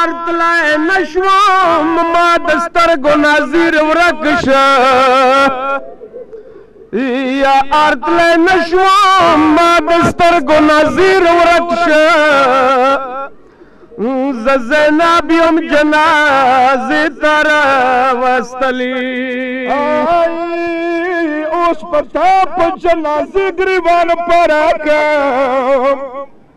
ار تلای نشوم ما دستر گو نظیر ورکش یا ار تلای نشوم ما دستر گو نظیر ورکش ززنا بیم جناز تر وستلی اوس پتا په جنازه گریوان پراکم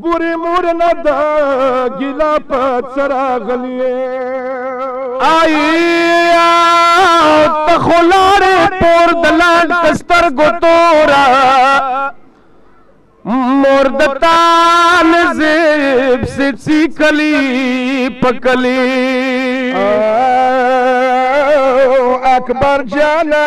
بورې مور نه د ګیلا په څه راغلې آیا ته خو لاړې پور د لنډ په سترګو توره مور د تال زیب سچی کلی پکلی اکبر جانا